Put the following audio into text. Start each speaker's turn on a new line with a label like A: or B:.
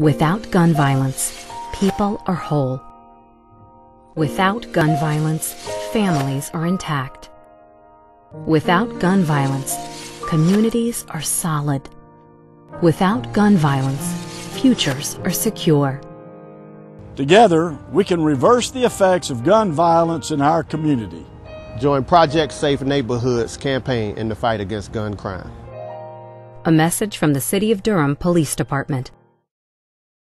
A: Without gun violence, people are whole. Without gun violence, families are intact. Without gun violence, communities are solid. Without gun violence, futures are secure.
B: Together, we can reverse the effects of gun violence in our community.
C: Join Project Safe Neighborhoods campaign in the fight against gun crime.
A: A message from the City of Durham Police Department.